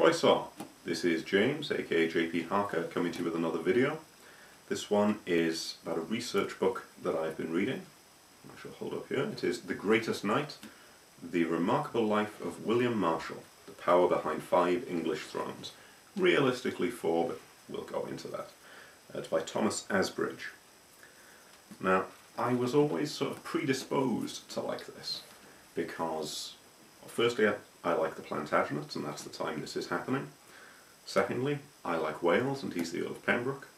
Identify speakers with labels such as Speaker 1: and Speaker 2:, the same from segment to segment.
Speaker 1: Croeso, this is James, aka JP Harker, coming to you with another video. This one is about a research book that I've been reading. I shall hold up here. It is The Greatest Knight, The Remarkable Life of William Marshal, The Power Behind Five English Thrones. Realistically four, but we'll go into that. Uh, it's by Thomas Asbridge. Now, I was always sort of predisposed to like this, because well, firstly I, I like the Plantagenets, and that's the time this is happening. Secondly, I like Wales, and he's the Earl of Pembroke.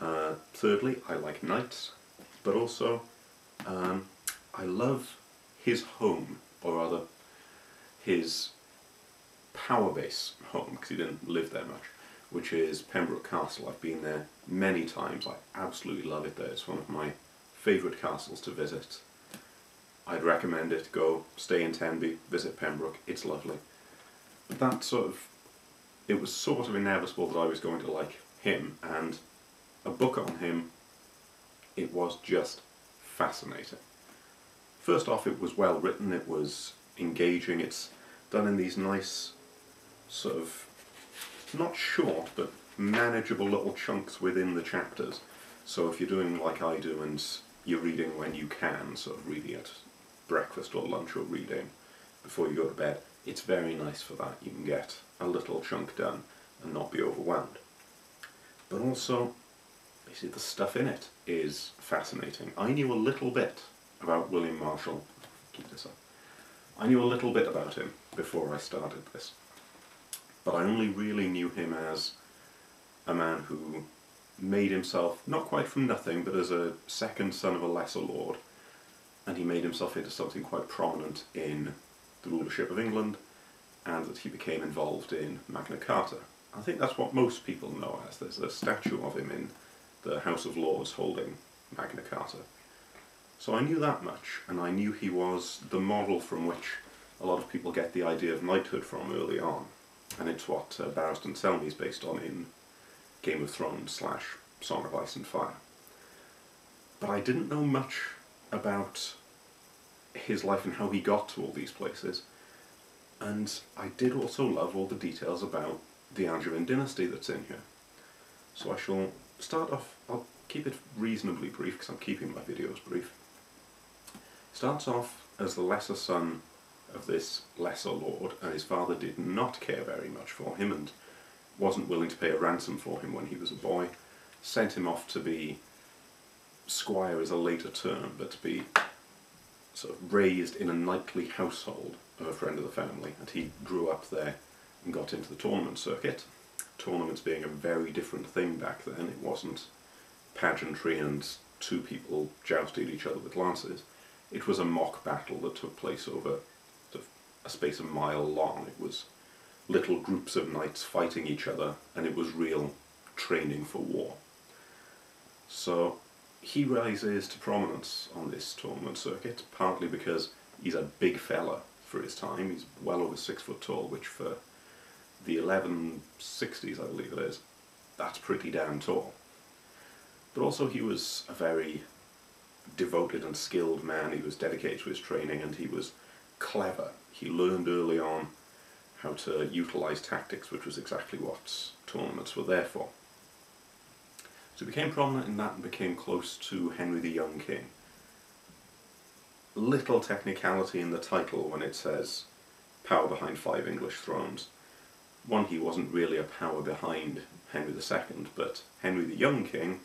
Speaker 1: Uh, thirdly, I like knights, but also um, I love his home, or rather his power base home, because he didn't live there much, which is Pembroke Castle. I've been there many times. I absolutely love it there. It's one of my favourite castles to visit. I'd recommend it. Go stay in Tenby, visit Pembroke. It's lovely. That sort of, it was sort of inevitable that I was going to like him, and a book on him, it was just fascinating. First off, it was well written, it was engaging, it's done in these nice, sort of, not short, but manageable little chunks within the chapters. So if you're doing like I do and you're reading when you can, sort of reading at breakfast or lunch or reading before you go to bed, it's very nice for that. You can get a little chunk done and not be overwhelmed. But also, basically the stuff in it is fascinating. I knew a little bit about William Marshal. Keep this up. I knew a little bit about him before I started this. But I only really knew him as a man who made himself, not quite from nothing, but as a second son of a lesser lord, and he made himself into something quite prominent in the rulership of England, and that he became involved in Magna Carta. I think that's what most people know as. There's a statue of him in the House of Lords holding Magna Carta. So I knew that much, and I knew he was the model from which a lot of people get the idea of knighthood from early on, and it's what uh, Barristan Selmy is based on in Game of Thrones slash Song of Ice and Fire. But I didn't know much about his life and how he got to all these places, and I did also love all the details about the Angevin dynasty that's in here. So I shall start off, I'll keep it reasonably brief because I'm keeping my videos brief. Starts off as the lesser son of this lesser lord, and his father did not care very much for him and wasn't willing to pay a ransom for him when he was a boy, sent him off to be squire is a later term, but to be sort of raised in a knightly household of a friend of the family, and he grew up there and got into the tournament circuit. Tournaments being a very different thing back then, it wasn't pageantry and two people jousted each other with lances. It was a mock battle that took place over a space a mile long. It was little groups of knights fighting each other, and it was real training for war. So he rises to prominence on this tournament circuit, partly because he's a big fella for his time. He's well over six foot tall, which for the 1160s, I believe it is, that's pretty damn tall. But also he was a very devoted and skilled man. He was dedicated to his training and he was clever. He learned early on how to utilize tactics, which was exactly what tournaments were there for. So he became prominent in that and became close to Henry the Young King. Little technicality in the title when it says power behind five English thrones. One, he wasn't really a power behind Henry II, but Henry the Young King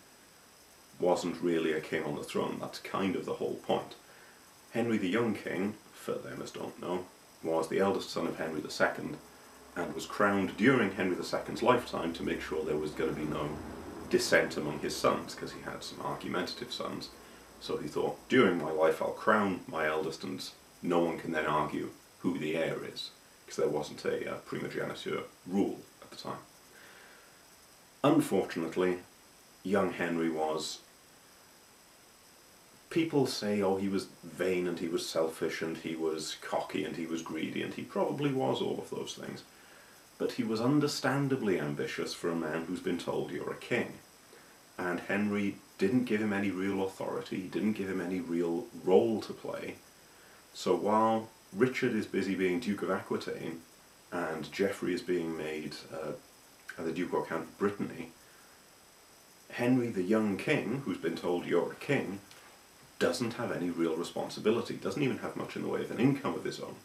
Speaker 1: wasn't really a king on the throne. That's kind of the whole point. Henry the Young King, for them as don't know, was the eldest son of Henry II and was crowned during Henry II's lifetime to make sure there was going to be no dissent among his sons, because he had some argumentative sons. So he thought, during my life I'll crown my eldest and no one can then argue who the heir is, because there wasn't a uh, primogeniture rule at the time. Unfortunately, young Henry was people say, oh, he was vain and he was selfish and he was cocky and he was greedy, and he probably was all of those things. But he was understandably ambitious for a man who's been told you're a king. And Henry didn't give him any real authority, didn't give him any real role to play. So while Richard is busy being Duke of Aquitaine, and Geoffrey is being made uh, the Duke or Count of Brittany, Henry the young king, who's been told you're a king, doesn't have any real responsibility, doesn't even have much in the way of an income of his own.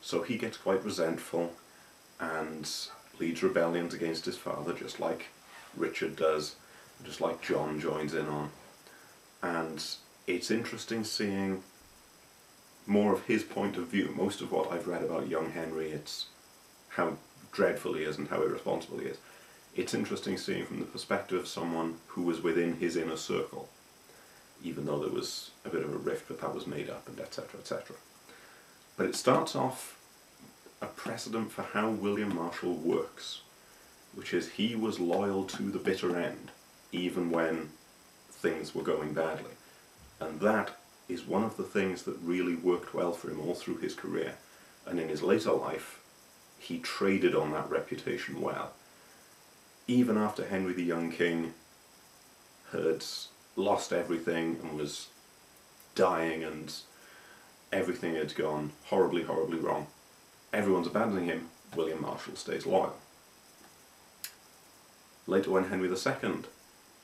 Speaker 1: So he gets quite resentful and leads rebellions against his father, just like Richard does, just like John joins in on. And it's interesting seeing more of his point of view. Most of what I've read about young Henry, it's how dreadful he is and how irresponsible he is. It's interesting seeing from the perspective of someone who was within his inner circle, even though there was a bit of a rift, but that was made up, and etc., etc. But it starts off a precedent for how William Marshal works, which is he was loyal to the bitter end, even when things were going badly. And that is one of the things that really worked well for him all through his career. And in his later life, he traded on that reputation well. Even after Henry the Young King had lost everything and was dying and everything had gone horribly, horribly wrong, everyone's abandoning him, William Marshal stays loyal. Later when Henry II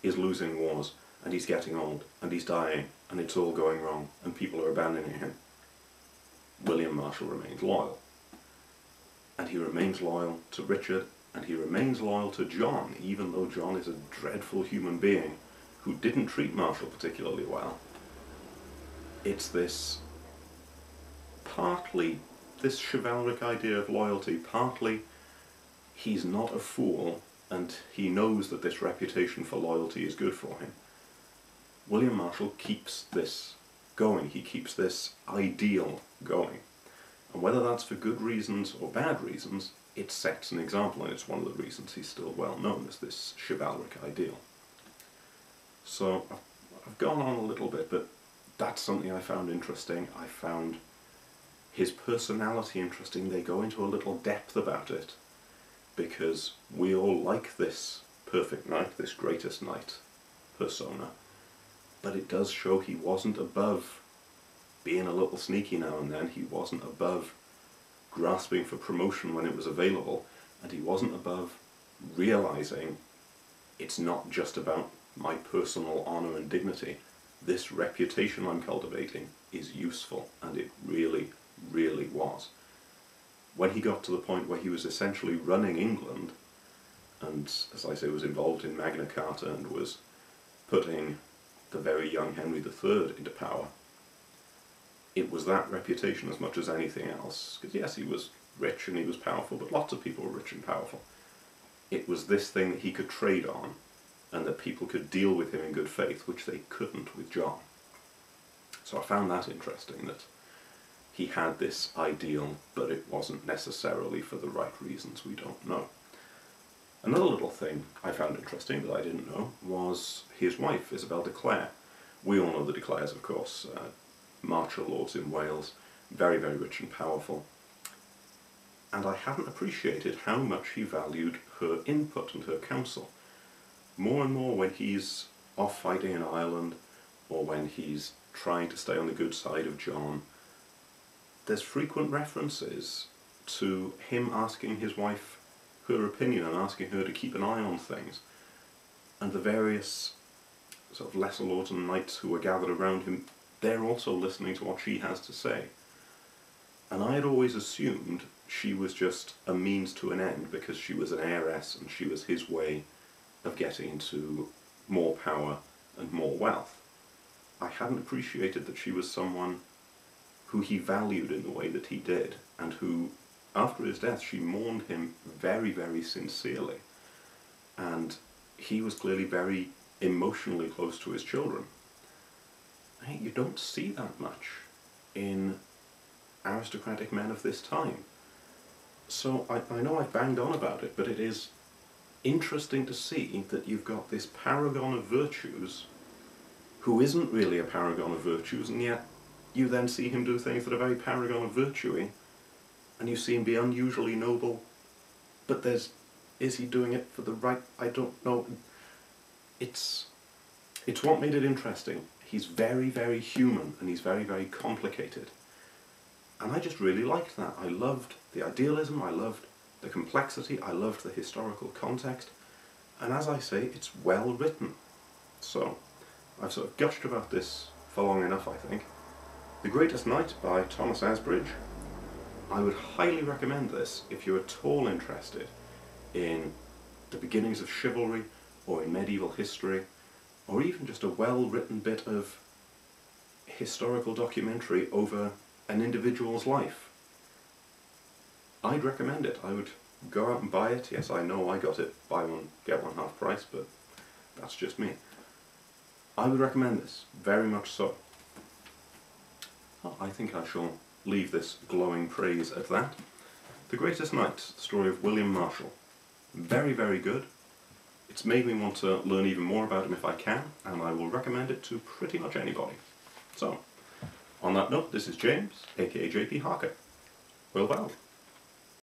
Speaker 1: is losing wars and he's getting old and he's dying and it's all going wrong and people are abandoning him, William Marshal remains loyal. And he remains loyal to Richard and he remains loyal to John, even though John is a dreadful human being who didn't treat Marshal particularly well. It's this partly this chivalric idea of loyalty, partly he's not a fool and he knows that this reputation for loyalty is good for him. William Marshal keeps this going, he keeps this ideal going. And whether that's for good reasons or bad reasons, it sets an example, and it's one of the reasons he's still well known as this chivalric ideal. So I've gone on a little bit, but that's something I found interesting. I found his personality interesting. They go into a little depth about it because we all like this perfect knight, this greatest knight persona, but it does show he wasn't above being a little sneaky now and then. He wasn't above grasping for promotion when it was available, and he wasn't above realizing it's not just about my personal honor and dignity. This reputation I'm cultivating is useful, and it really, really was. When he got to the point where he was essentially running England, and as I say, was involved in Magna Carta and was putting the very young Henry III into power, it was that reputation as much as anything else. Because yes, he was rich and he was powerful, but lots of people were rich and powerful. It was this thing that he could trade on and that people could deal with him in good faith, which they couldn't with John. So I found that interesting, that he had this ideal, but it wasn't necessarily for the right reasons we don't know. Another little thing I found interesting that I didn't know was his wife, Isabel de Clare. We all know the de Clares, of course, uh, Marcher lords in Wales, very, very rich and powerful. And I hadn't appreciated how much he valued her input and her counsel. More and more when he's off fighting in Ireland, or when he's trying to stay on the good side of John, there's frequent references to him asking his wife her opinion and asking her to keep an eye on things. And the various sort of lesser lords and knights who were gathered around him they're also listening to what she has to say. And I had always assumed she was just a means to an end because she was an heiress and she was his way of getting into more power and more wealth. I hadn't appreciated that she was someone who he valued in the way that he did and who, after his death, she mourned him very, very sincerely. And he was clearly very emotionally close to his children you don't see that much in aristocratic men of this time. So I, I know I've banged on about it, but it is interesting to see that you've got this paragon of virtues who isn't really a paragon of virtues, and yet you then see him do things that are very paragon of virtue, and you see him be unusually noble, but there's, is he doing it for the right, I don't know. It's, it's what made it interesting he's very, very human and he's very, very complicated. And I just really liked that. I loved the idealism, I loved the complexity, I loved the historical context, and as I say, it's well written. So, I've sort of gushed about this for long enough, I think. The Greatest Knight by Thomas Asbridge. I would highly recommend this if you're at all interested in the beginnings of chivalry, or in medieval history, or even just a well-written bit of historical documentary over an individual's life. I'd recommend it. I would go out and buy it. Yes, I know I got it buy one, get one half price, but that's just me. I would recommend this, very much so. I think I shall leave this glowing praise at that. The Greatest Knight, story of William Marshal. Very, very good. It's made me want to learn even more about him if I can, and I will recommend it to pretty much anybody. So, on that note, this is James, aka JP Harker. Hwyl fawr.